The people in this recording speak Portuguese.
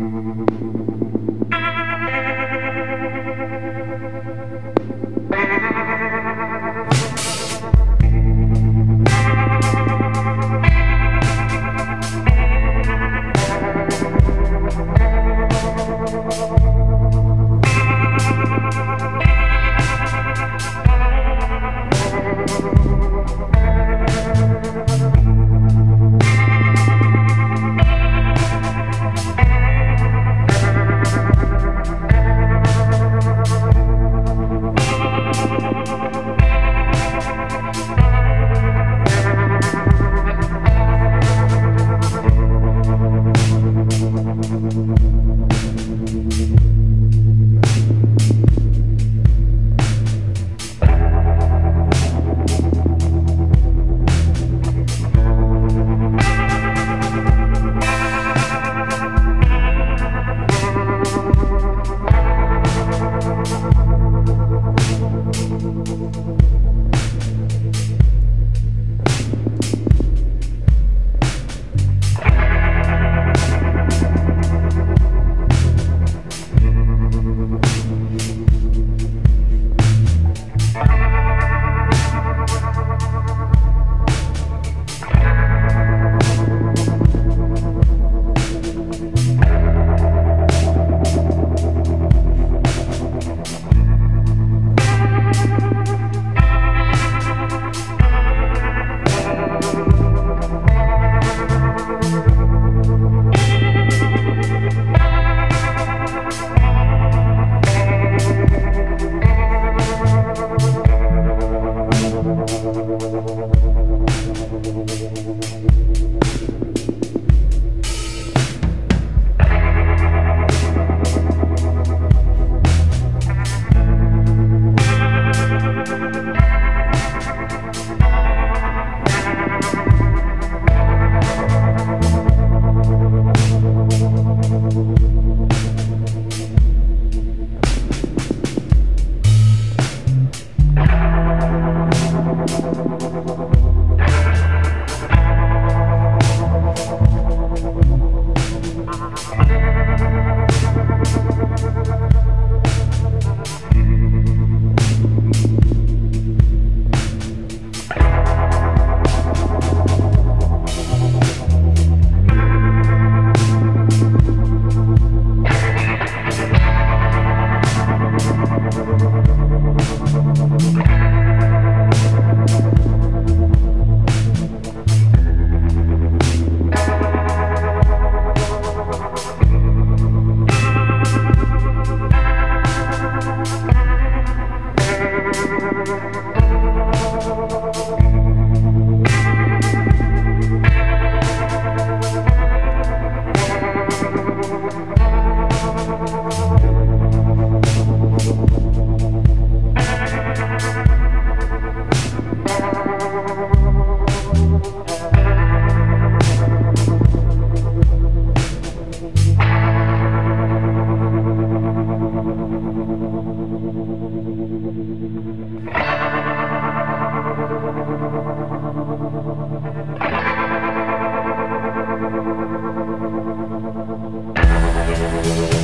thank you Thank Thank you.